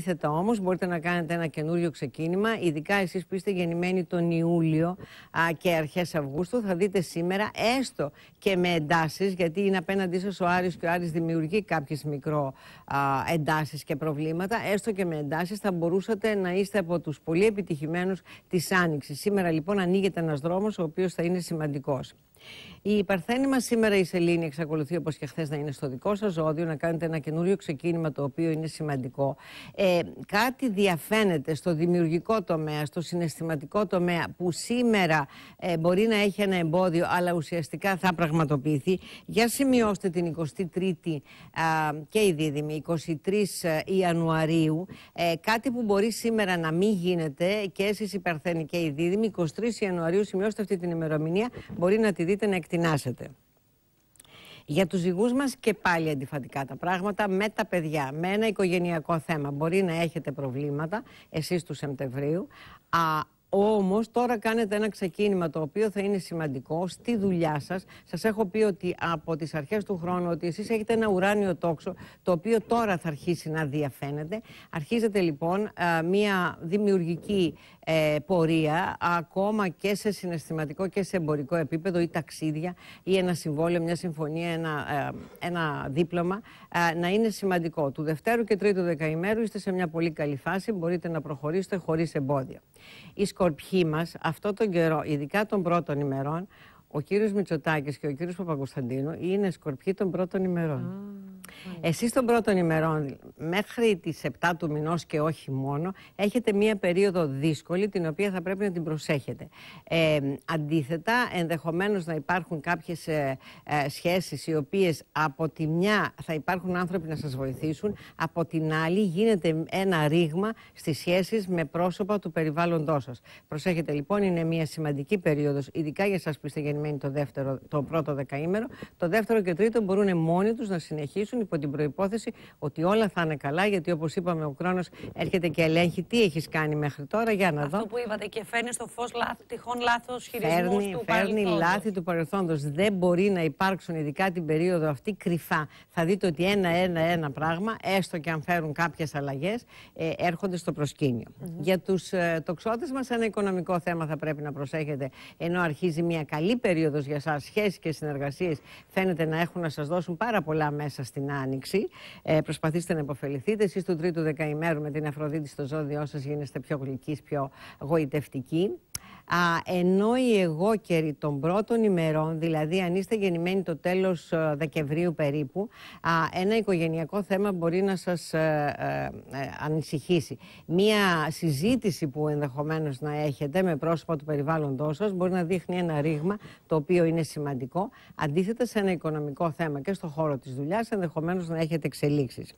Αντίθετα όμως μπορείτε να κάνετε ένα καινούριο ξεκίνημα, ειδικά εσείς που είστε γεννημένοι τον Ιούλιο α, και αρχές Αυγούστου, θα δείτε σήμερα έστω και με εντάσεις, γιατί είναι απέναντί σας ο Άρης και ο Άρης δημιουργεί κάποιες μικρό α, εντάσεις και προβλήματα, έστω και με εντάσεις θα μπορούσατε να είστε από τους πολύ επιτυχημένους της Άνοιξης. Σήμερα λοιπόν ανοίγεται ένας δρόμος ο οποίος θα είναι σημαντικός. Η Παρθένη μας σήμερα η Σελήνη εξακολουθεί όπως και χθες να είναι στο δικό σας ζώδιο, να κάνετε ένα καινούριο ξεκίνημα το οποίο είναι σημαντικό. Ε, κάτι διαφαίνεται στο δημιουργικό τομέα, στο συναισθηματικό τομέα που σήμερα ε, μπορεί να έχει ένα εμπόδιο αλλά ουσιαστικά θα πραγματοποιηθεί. Για σημειώστε την 23η και η δίδυμη, 23 ε, Ιανουαρίου, ε, κάτι που μπορεί σήμερα να μην γίνεται και εσείς η Παρθένη και η δίδυμη, 23 Ιανουαρίου, σημειώστε αυτή την ημερομηνία, μπορεί να τη δείτε να εκτινάσετε. Για τους ζυγούς μας και πάλι αντιφατικά τα πράγματα με τα παιδιά, με ένα οικογενειακό θέμα. Μπορεί να έχετε προβλήματα εσείς του Σεπτεμβρίου, α, όμως τώρα κάνετε ένα ξεκίνημα το οποίο θα είναι σημαντικό στη δουλειά σας. Σας έχω πει ότι από τις αρχές του χρόνου ότι εσείς έχετε ένα ουράνιο τόξο το οποίο τώρα θα αρχίσει να διαφαίνεται. Αρχίζετε λοιπόν μια δημιουργική ε, πορεία ακόμα και σε συναισθηματικό και σε εμπορικό επίπεδο ή ταξίδια ή ένα συμβόλαιο, μια συμφωνία, ένα, ε, ένα δίπλωμα ε, να είναι σημαντικό. Του Δευτέρου και Τρίτου δεκαημέρου είστε σε μια πολύ καλή φάση, μπορείτε να προχωρήσετε χωρίς εμπόδια οι σκορπιοί μας αυτό τον καιρό, ειδικά των πρώτων ημερών, ο κύριος Μητσοτάκης και ο κύριος Παπακοσταντίνου είναι σκορπιοί των πρώτων ημερών. Εσείς των πρώτων ημερών, μέχρι τις 7 του μηνός και όχι μόνο, έχετε μία περίοδο δύσκολη, την οποία θα πρέπει να την προσέχετε. Ε, αντίθετα, ενδεχομένως να υπάρχουν κάποιες ε, ε, σχέσεις οι οποίες από τη μια θα υπάρχουν άνθρωποι να σας βοηθήσουν, από την άλλη γίνεται ένα ρήγμα στις σχέσεις με πρόσωπα του περιβάλλοντός σας. Προσέχετε λοιπόν, είναι μία σημαντική περίοδος, ειδικά για εσάς που είστε γεννημένοι το, δεύτερο, το πρώτο δεκαήμερο. Το δεύτερο και τρίτο μπορούν μόνοι τους να συνεχίσουν υπό την προπόθεση ότι όλα θα είναι καλά, γιατί όπως είπαμε, ο χρόνο έρχεται και ελέγχει τι έχεις κάνει μέχρι τώρα. Για να Αυτό δω. που είπατε και φέρνει στο φως τυχόν λάθος χειρισμού του Φέρνει λάθη του παρελθόντος. Δεν μπορεί να υπάρξουν, ειδικά την περίοδο αυτή, κρυφά. Θα δείτε ότι ένα-ένα-ένα πράγμα, έστω και αν φέρουν κάποιες αλλαγές, ε, έρχονται στο προσκήνιο. Για τους ε, τοξότες μας, ένα οικονομικό θέμα θα πρέπει να προσέχετε, ενώ αρχίζει μια καλή περίοδος για εσάς, σχέσεις και συνεργασίες φαίνεται να έχουν να σας δώσουν πάρα πολλά μέσα στην Άνοιξη. Ε, προσπαθήστε να υποφεληθείτε. Εσείς του τρίτου δεκαημέρου με την Αφροδίτη στο ζώδιό σας γίνεστε πιο γλυκείς, πιο γοητευτικοί. Α, ενώ οι εγώκεροι των πρώτων ημερών, δηλαδή αν είστε γεννημένοι το τέλος ε, Δεκεμβρίου περίπου, α, ένα οικογενειακό θέμα μπορεί να σας ε, ε, ανησυχήσει. Μία συζήτηση που ενδεχομένως να έχετε με πρόσωπα του περιβάλλοντός σας μπορεί να δείχνει ένα ρήγμα το οποίο είναι σημαντικό. Αντίθετα σε ένα οικονομικό θέμα και στο χώρο της δουλειάς ενδεχομένως να έχετε εξελίξεις.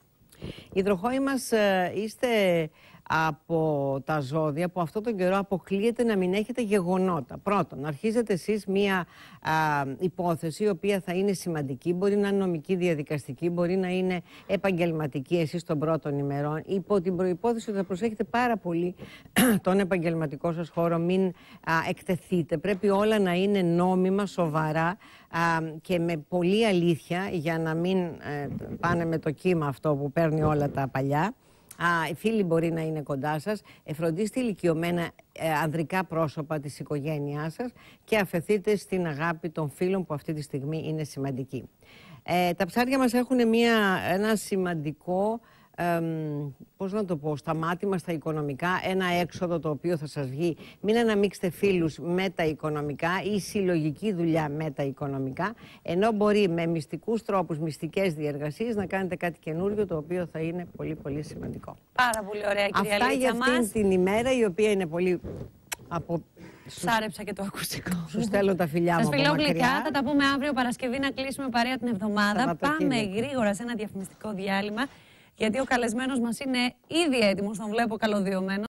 Οι τροχόοι μας είστε από τα ζώδια που αυτό τον καιρό αποκλείεται να μην έχετε γεγονότα. Πρώτον, αρχίζετε εσείς μία υπόθεση η οποία θα είναι σημαντική, μπορεί να είναι νομική διαδικαστική, μπορεί να είναι επαγγελματική εσείς των πρώτων ημερών, υπό την προϋπόθεση ότι θα προσέχετε πάρα πολύ τον επαγγελματικό σας χώρο, μην α, εκτεθείτε. Πρέπει όλα να είναι νόμιμα, σοβαρά και με πολλή αλήθεια για να μην ε, πάνε με το κύμα αυτό που παίρνει όλα τα παλιά. Α, οι φίλοι μπορεί να είναι κοντά σας. Εφροντίστε ηλικιωμένα ε, ανδρικά πρόσωπα της οικογένειάς σας και αφαιθείτε στην αγάπη των φίλων που αυτή τη στιγμή είναι σημαντική. Ε, τα ψάρια μας έχουν μια, ένα σημαντικό ε, πώς να το πω, στα μάτια μας τα οικονομικά, ένα έξοδο το οποίο θα σας βγει. Μην αναμίξετε φίλους με τα οικονομικά ή συλλογική δουλειά με τα οικονομικά, ενώ μπορεί με μυστικούς τρόπους, μυστικές διεργασίες να κάνετε κάτι καινούριο το οποίο θα είναι πολύ πολύ σημαντικό. Πάρα πολύ ωραία κυρία Αυτά για αυτήν μας. την ημέρα η οποία είναι πολύ από... Σάρεψα και το ακουστικό. Σου στέλνω τα φιλιά μου Σας από φιλώ μακριά. γλυκά. Θα τα πούμε αύριο Παρασκευή να κλείσουμε παρέα την εβδομάδα. Πάμε Σαββατοκύριακο. γρήγορα σε ένα διαφημιστικό διάλειμμα. Γιατί ο καλεσμένος μας είναι ήδη έτοιμος, τον βλέπω καλωδιωμένο.